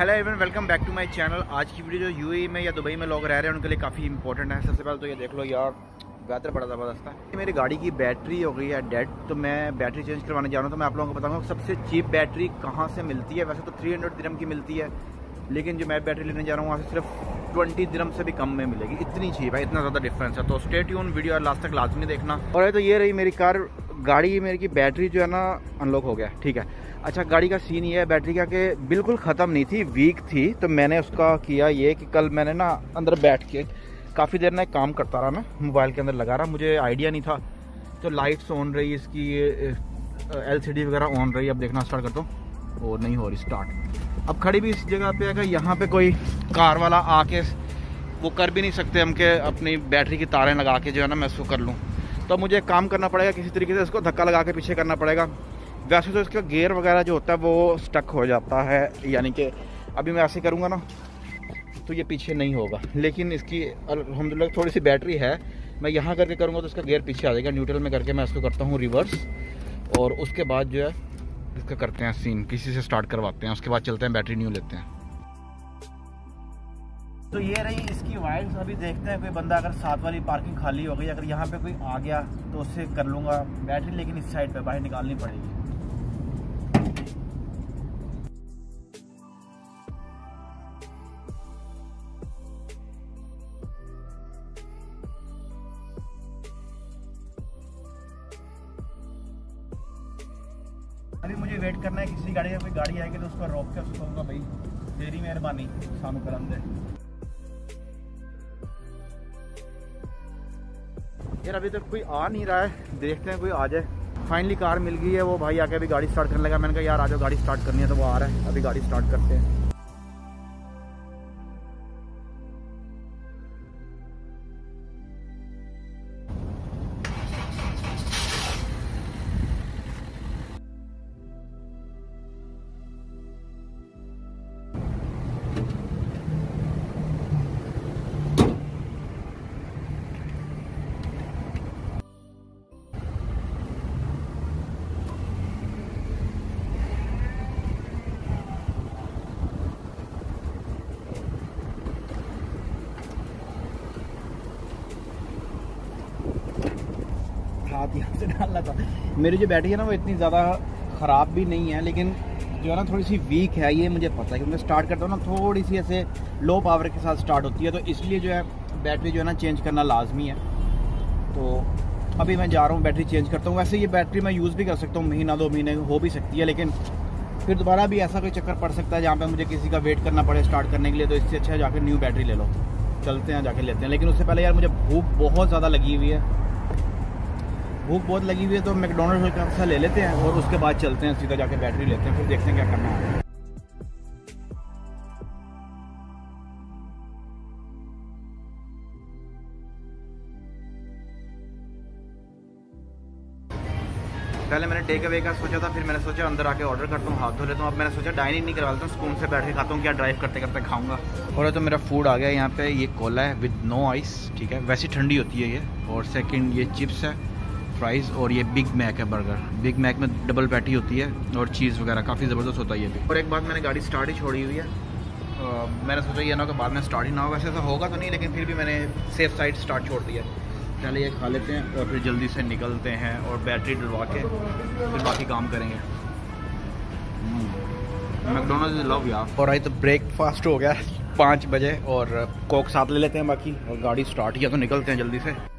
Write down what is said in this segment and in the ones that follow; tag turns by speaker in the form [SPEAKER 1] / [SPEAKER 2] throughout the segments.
[SPEAKER 1] Hello everyone welcome back to my channel आज की video जो यूएई में या दुबई में लोग रह रहे हैं, उनके लिए काफ़ी इंपॉर्टेंट है। सबसे पहले तो ये देख लो यार वेदर बड़ा ज़बरदस्त है मेरी गाड़ी की बैटरी हो गई है डेड तो मैं बैटरी चेंज करवाने जा रहा हूँ तो मैं आप लोगों को बताऊँगा सबसे चीप बैटरी कहाँ से मिलती है। वैसे तो थ्री हंड्रेड की मिलती है, लेकिन जो मैं बैटरी लेने जा रहा हूँ, वहाँ से सिर्फ़ ट्वेंटी दिरम से भी कम में मिलेगी। इतनी चीप है, इतना ज़्यादा डिफरेंस है। तो स्टेट यून वीडियो लास्ट तक लाजमी देखना। और तो ये रही मेरी कार गाड़ी मेरी की बैटरी जो है ना अनलॉक हो गया, ठीक है। अच्छा गाड़ी का सीन ये है, बैटरी का, कि बिल्कुल ख़त्म नहीं थी वीक थी। तो मैंने उसका किया ये कि कल मैंने ना अंदर बैठ के काफ़ी देर ना काम करता रहा मैं, मोबाइल के अंदर लगा रहा। मुझे आइडिया नहीं था। तो लाइट्स ऑन रही, इसकी एल सी डी वगैरह ऑन रही। अब देखना स्टार्ट करता हूँ। और नहीं हो रही स्टार्ट अब खड़ी भी इस जगह पे कि यहाँ पे कोई कार वाला आके वो कर भी नहीं सकते हम के अपनी बैटरी की तारें लगा के जो है ना मैं उसको कर लूँ। तो मुझे काम करना पड़ेगा, किसी तरीके से इसको धक्का लगा के पीछे करना पड़ेगा। वैसे तो इसका गेयर वगैरह जो होता है वो स्टक हो जाता है, यानी कि अभी मैं ऐसे करूँगा ना तो ये पीछे नहीं होगा। लेकिन इसकी अलहमदिल्ला थोड़ी सी बैटरी है। मैं यहाँ करके करूँगा तो इसका गेयर पीछे आ जाएगा। न्यूट्रल में करके मैं इसको करता हूँ रिवर्स और उसके बाद जो है, इसका करते हैं सीन किसी से स्टार्ट करवाते हैं। उसके बाद चलते हैं बैटरी न्यू लेते हैं। तो ये रही इसकी वाइल्स अभी देखते हैं कोई बंदा अगर साथ वाली पार्किंग खाली हो गई, अगर यहाँ पे कोई आ गया तो उससे कर लूँगा बैटरी लेकिन इस साइड पे बाहर निकालनी पड़ेगी। है किसी गाड़ी में कोई गाड़ी आएगी तो उसको रोक के उसको कहूँगा भाई तेरी मेहरबानी सानू करम यार अभी तक कोई आ नहीं रहा है देखते हैं कोई आ जाए फाइनली कार मिल गई है वो भाई आके अभी गाड़ी स्टार्ट करने लगा मैंने कहा यार आ जाओ गाड़ी स्टार्ट करनी है तो वो आ रहा है अभी गाड़ी स्टार्ट करते हैं यहाँ था। मेरी जो बैटरी है ना, वो इतनी ज़्यादा ख़राब भी नहीं है, लेकिन जो है ना, थोड़ी सी वीक है, ये मुझे पता है। क्योंकि स्टार्ट करता हूँ ना, थोड़ी सी ऐसे लो पावर के साथ स्टार्ट होती है तो इसलिए जो है बैटरी जो है ना चेंज करना लाजमी है। तो अभी मैं जा रहा हूँ बैटरी चेंज करता हूँ। वैसे ये बैटरी मैं यूज़ भी कर सकता हूँ, महीना, दो महीने, हो भी सकती है, लेकिन फिर दोबारा भी ऐसा कोई चक्कर पड़ सकता है, जहाँ पे मुझे किसी का वेट करना पड़े स्टार्ट करने के लिए तो इससे अच्छा जाकर न्यू बैटरी ले लो। चलते हैं, जाके लेते हैं। लेकिन उससे पहले यार, मुझे भूख बहुत ज़्यादा लगी हुई है। भूख बहुत लगी हुई है तो मैकडोनल्ड का ले लेते हैं और उसके बाद चलते हैं, सीधा जाके बैटरी लेते हैं, फिर देखते हैं क्या करना है। पहले मैंने टेक अवे का सोचा था, फिर मैंने सोचा अंदर आके ऑर्डर करता हूँ, हाथ धो लेता हूँ। अब मैंने सोचा डाइनिंग नहीं करवा लेता हूँ स्पून से बैठ के खाता हूँ, क्या ड्राइव करते करते खाऊँगा। और तो मेरा फ़ूड आ गया, यहाँ पे ये कोला है विद नो आइस ठीक है? वैसी ठंडी होती है ये। और सेकंड ये चिप्स है। फ्राइज़ और ये बिग मैक है बर्गर बिग मैक में डबल पैटी होती है और चीज़ वगैरह काफ़ी ज़बरदस्त होता है ये भी. और एक बात मैंने गाड़ी स्टार्ट ही छोड़ी हुई है। आ, मैंने सोचा ये ना कि बाद में स्टार्ट ही ना हो वैसे तो होगा तो नहीं लेकिन फिर भी मैंने सेफ़ साइड स्टार्ट छोड़ दिया. पहले ये खा लेते हैं और फिर जल्दी से निकलते हैं और बैटरी डलवा के फिर बाकी काम करेंगे. मैकडोनल्ड लव यार और आई तो ब्रेकफास्ट हो गया पाँच बजे और कोक साथ ले लेते हैं बाकी और गाड़ी स्टार्ट किया तो निकलते हैं जल्दी से.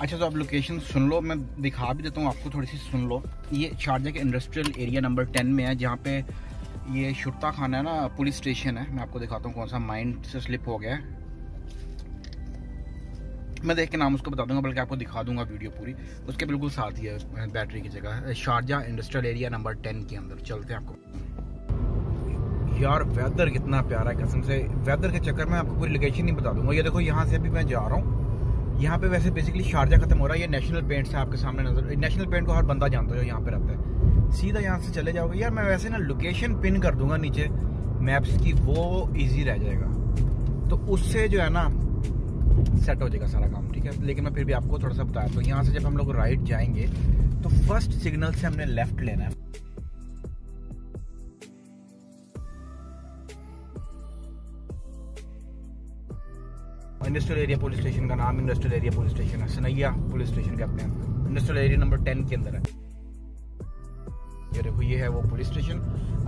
[SPEAKER 1] अच्छा तो आप लोकेशन सुन लो, मैं दिखा भी देता हूँ, आपको थोड़ी सी सुन लो। ये शारजा के इंडस्ट्रियल एरिया नंबर टेन में है, जहाँ पे ये शुरता खाना है ना, पुलिस स्टेशन है। मैं आपको दिखाता हूँ कौन सा माइंड से स्लिप हो गया है। मैं देख के नाम उसको बता दूँगा, बल्कि आपको दिखा दूँगा वीडियो पूरी। उसके बिल्कुल साथ ही है बैटरी की जगह Sharjah industrial area number ten के अंदर। चलते हैं आपको। यार वेदर कितना प्यारा है, कसम से। वेदर के चक्कर में आपको पूरी लोकेशन नहीं बता दूँगा। ये देखो, यहाँ से अभी मैं जा रहा हूँ। यहाँ पे वैसे बेसिकली शारजा खत्म हो रहा है, ये नेशनल पेंट है आपके सामने नज़र नेशनल पेंट को हर बंदा जानता है जो यहाँ पे रहता है। सीधा यहाँ से चले जाओगे, यार मैं वैसे ना लोकेशन पिन कर दूँगा नीचे मैप्स की, वो ईजी रह जाएगा। तो उससे जो है ना सेट हो जाएगा सारा काम, ठीक है? लेकिन मैं फिर भी आपको थोड़ा सा बताया तो यहाँ से जब हम लोग राइट जाएँगे तो फ़र्स्ट सिग्नल से हमने लेफ़्ट लेना है। इंडस्ट्रियल एरिया पुलिस स्टेशन का नाम इंडस्ट्रियल एरिया पुलिस स्टेशन है, सनैया पुलिस स्टेशन कहते हैं इंडस्ट्रियल एरिया नंबर टेन के अंदर है। ये देखो, ये है वो पुलिस स्टेशन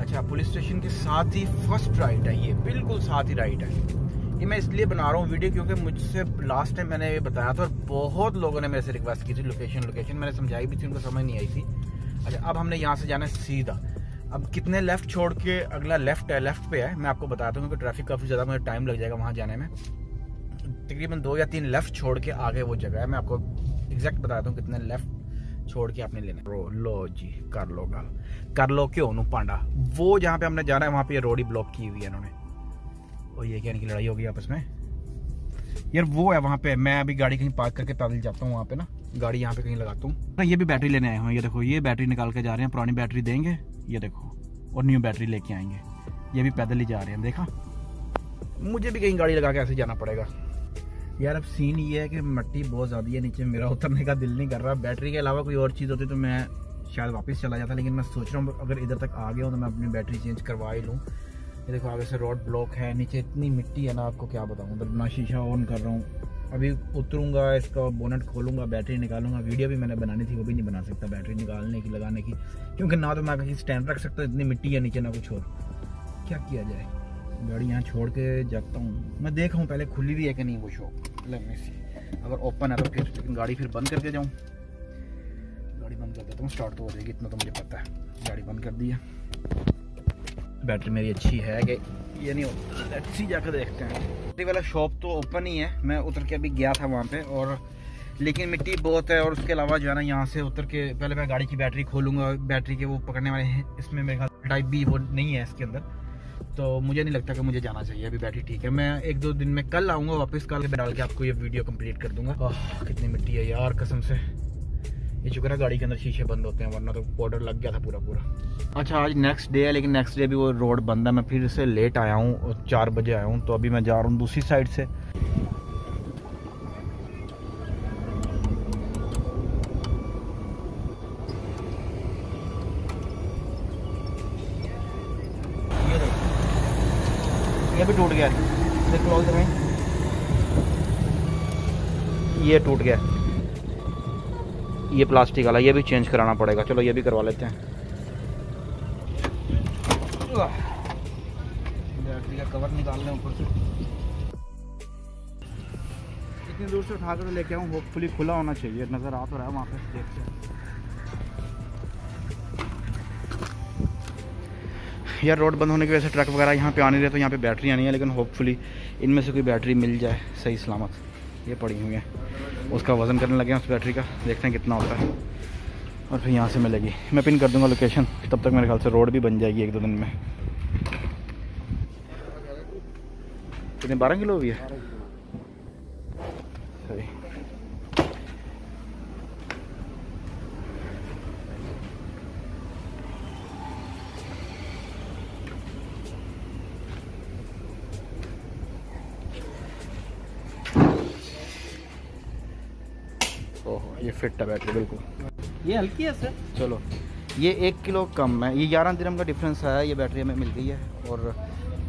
[SPEAKER 1] अच्छा पुलिस स्टेशन के साथ ही फ़र्स्ट राइट है ये, बिल्कुल साथ ही राइट है। ये मैं इसलिए बना रहा हूँ वीडियो क्योंकि मुझसे लास्ट टाइम मैंने ये बताया था और बहुत लोगों ने मेरे से रिक्वेस्ट की थी लोकेशन लोकेशन मैंने समझाई भी थी, उनको समझ नहीं आई थी। अच्छा अब हमने यहाँ से जाना है सीधा। अब कितने लेफ़्ट छोड़ के अगला लेफ़्ट है लेफ़्ट पे है, मैं आपको बताता हूँ, क्योंकि ट्रैफ़िक काफ़ी ज़्यादा, मुझे टाइम लग जाएगा वहाँ जाने में। तकरीबन दो या तीन लेफ़्ट छोड़ के आगे वो जगह है। मैं आपको एग्जैक्ट बताता हूँ कितने लेफ़्ट छोड़ के आपने लेना। लो जी, कर लो गल। कर लो क्यों, नू पांडा? वो जहाँ पे हमने जाना है, वहाँ पे रोड ही ब्लॉक की हुई है इन्होंने। और ये क्या लड़ाई होगी आपस में? यार वो है वहाँ पे। मैं अभी गाड़ी कहीं पार्क करके पैदल जाता हूँ वहाँ पे ना। गाड़ी यहाँ पे कहीं लगाता हूँ। ये भी बैटरी लेने आए हैं। ये देखो, ये बैटरी निकाल के जा रहे हैं। पुरानी बैटरी देंगे। ये देखो, और न्यू बैटरी लेके आएँगे। ये भी पैदल ही जा रहे हैं। देखा? मुझे भी कहीं गाड़ी लगा के ऐसे जाना पड़ेगा। यार, अब सीन ये है कि मिट्टी बहुत ज़्यादा है नीचे, मेरा उतरने का दिल नहीं कर रहा। बैटरी के अलावा कोई और चीज़ होती तो मैं शायद वापस चला जाता, लेकिन मैं सोच रहा हूँ, अगर इधर तक आ गया हूँ तो मैं अपनी बैटरी चेंज करवा ही लूँ। ये देखो, आगे से रोड ब्लॉक है, नीचे इतनी मिट्टी है ना, आपको क्या बताऊँ। उधर मैं शीशा ऑन कर रहा हूँ। अभी उतरूँगा, इसका बोनट खोलूँगा बैटरी निकालूँगा। वीडियो भी मैंने बनानी थी, वो भी नहीं बना सकता बैटरी निकालने की, लगाने की। क्योंकि ना तो मैं कहीं स्टैंड रख सकता, इतनी मिट्टी है नीचे ना कुछ और। क्या किया जाए? गाड़ी यहाँ छोड़ के जाता हूँ। मैं देख रहा हूँ, पहले खुली भी है कि नहीं वो शॉप लगने से अगर ओपन है तो फिर, लेकिन गाड़ी फिर बंद करके जाऊँ। गाड़ी बंद कर देता हूँ स्टार्ट तो हो जाएगी, इतना तो मुझे पता है। गाड़ी बंद कर दी है। बैटरी मेरी अच्छी है कि ये नहीं होता। अच्छी जाकर देखते हैं। बैटरी वाला शॉप तो ओपन ही है। मैं उतर के अभी गया था वहाँ पर और लेकिन मिट्टी बहुत है और उसके अलावा जो है ना, यहाँ से उतर के पहले मैं गाड़ी की बैटरी खोलूँगा। बैटरी के वो पकड़ने वाले हैं, इसमें मेरे ख्याल टाइप बी वो नहीं है इसके अंदर। तो मुझे नहीं लगता कि मुझे जाना चाहिए, अभी बैटरी ठीक है। मैं एक दो दिन में कल आऊँगा वापस, कल डाल के आपको ये वीडियो कंप्लीट कर दूँगा। कितनी मिट्टी है यार, कसम से। ये शुक्र है गाड़ी के अंदर शीशे बंद होते हैं, वरना तो बॉर्डर लग गया था पूरा पूरा। अच्छा आज नेक्स्ट डे है, लेकिन नेक्स्ट डे भी वो रोड बंद है। मैं फिर से लेट आया हूँ, चार बजे आया हूँ तो अभी मैं जा रहा हूँ दूसरी साइड से। ये भी टूट गया। ये टूट गया। ये प्लास्टिक वाला, ये भी चेंज कराना पड़ेगा। चलो ये भी करवा लेते हैं। कवर निकाल लें ऊपर से। इतनी दूर से उठा कर लेके आऊँ होपफुली खुला होना चाहिए। नज़र आ तो रहा है वहाँ पे, देखते हैं। यार रोड बंद होने की वजह से ट्रक वगैरह यहाँ पे आने रहे तो यहाँ पे बैटरी आनी है लेकिन होपफुली इनमें से कोई बैटरी मिल जाए सही सलामत। ये पड़ी हुई है। उसका वज़न करने लगे उस बैटरी का। देखते हैं कितना होता है। और फिर यहाँ से मिलेगी। मैं पिन कर दूँगा लोकेशन तब तक मेरे ख्याल से रोड भी बन जाएगी एक दो दिन में। कितने बारह किलो भी है? सही। ओहो ये फिट है बैटरी बिल्कुल।
[SPEAKER 2] ये हल्की है सर
[SPEAKER 1] चलो। ये एक किलो कम है। ये ग्यारह दिनम का डिफरेंस है ये बैटरी हमें मिल गई है। और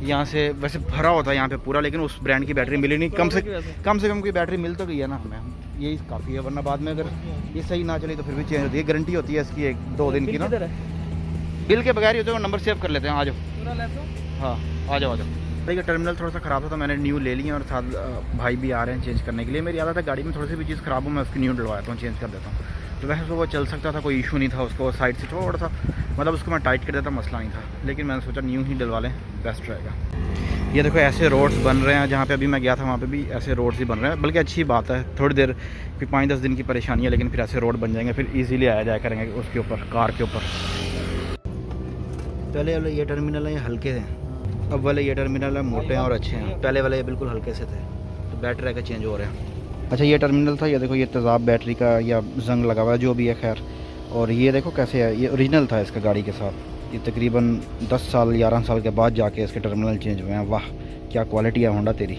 [SPEAKER 1] यहाँ से वैसे भरा होता है यहाँ पे पूरा लेकिन उस ब्रांड की बैटरी मिली नहीं। कम से कम से कम कोई बैटरी मिल तो गई है ना हमें। यही काफ़ी है वरना बाद में अगर ये सही ना चले तो फिर भी चेंज होती है। गारंटी होती है इसकी एक दो दिन की ना। बिल के बगैर ही होते हैं नंबर सेव कर लेते हैं। आ जाओ। हाँ आ जाओ आ जाओ। देखिए टर्मिनल थोड़ा सा ख़राब था तो मैंने न्यू ले लिया और साथ भाई भी आ रहे हैं चेंज करने के लिए। मेरी आदत है गाड़ी में थोड़ी सी भी चीज़ ख़राब हो, मैं उसकी न्यू डलवाता हूँ चेंज कर देता हूँ। तो वैसे तो वो चल सकता था, कोई इशू नहीं था उसको साइड से थोड़ा सा मतलब उसको मैं टाइट कर देता, मसला नहीं था। लेकिन मैंने सोचा न्यू ही डलवा लें बेस्ट रहेगा। ये देखो, ऐसे रोड्स बन रहे हैं, जहाँ पे अभी मैं गया था, वहाँ पे भी ऐसे रोड्स ही बन रहे हैं। बल्कि अच्छी बात है, थोड़ी देर, फिर पाँच दस दिन की परेशानी है, लेकिन फिर ऐसे रोड बन जाएँगे, फिर इजीली आया जाया करेंगे उसके ऊपर कार के ऊपर। पहले ये टर्मिनल है हल्के हैं। अब वाले ये टर्मिनल है मोटे हैं और अच्छे हैं। पहले वाले ये बिल्कुल हल्के से थे तो बैटरी का चेंज हो रहे हैं। अच्छा ये टर्मिनल था ये देखो ये तेज़ाब बैटरी का या जंग लगा हुआ है जो भी है खैर। और ये देखो कैसे है ये ओरिजिनल था इसका गाड़ी के साथ। ये तकरीबन 10 साल ग्यारह साल के बाद जाके इसके टर्मिनल चेंज हुए हैं। वाह क्या क्वालिटी है होंडा तेरी।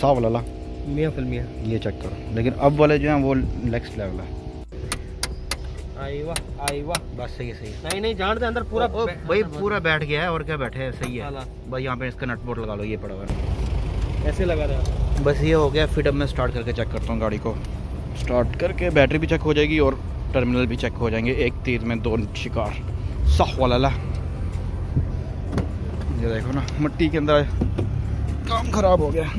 [SPEAKER 1] साफ़ लाला।
[SPEAKER 2] मियाँ फिल्मिया
[SPEAKER 1] ये चेक करो। लेकिन अब वाले जो हैं वो नेक्स्ट लेवल है।
[SPEAKER 2] आई वाह आई वाह।
[SPEAKER 1] बस सही है सही है।
[SPEAKER 2] नहीं नहीं जान दे अंदर पूरा
[SPEAKER 1] ओ, ओ, भाई पूरा बैठ गया है और क्या बैठे है? सही है। भाई यहाँ पे इसका नट बोर्ड लगा लो ये पड़ा हुआ
[SPEAKER 2] ऐसे लगा रहा
[SPEAKER 1] बस ये हो गया फिर अब मैं स्टार्ट करके चेक करता हूँ गाड़ी को। स्टार्ट करके बैटरी भी चेक हो जाएगी और टर्मिनल भी चेक हो जाएँगे। एक तीर में दो शिकार। साह वाला ये देखो ना मिट्टी के अंदर काम खराब हो गया।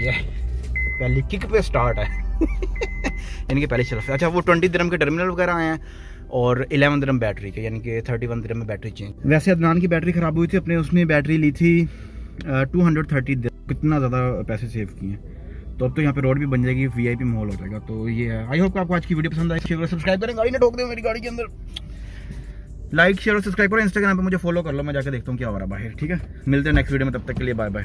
[SPEAKER 1] ये पहली किक पे स्टार्ट है। यानी कि पहली तरफ़ अच्छा वो ट्वेंटी दिरम के टर्मिनल वगैरह आए हैं और इलेवन दिरम बैटरी के, यानी कि थर्टी वन दिरम में बैटरी चेंज वैसे अदनान की बैटरी ख़राब हुई थी, अपने उसने बैटरी ली थी टू हंड्रेड थर्टी कितना ज़्यादा पैसे सेव किए तो अब तो यहाँ पे रोड भी बन जाएगी वी आई पी माहौल हो जाएगा। तो ये है। आई होप आपको आज की वीडियो पसंद आई। सब्सक्राइब करें। गाड़ी ने ठोक दे मेरी गाड़ी के अंदर। लाइक शेयर और सब्सक्राइब करो। इंस्टाग्राम पे मुझे फॉलो कर लो। मैं जाकर देखता हूँ क्या हो रहा है बाहर। ठीक है? मिलते हैं नेक्स्ट वीडियो में। तब तक के लिए बाय बाय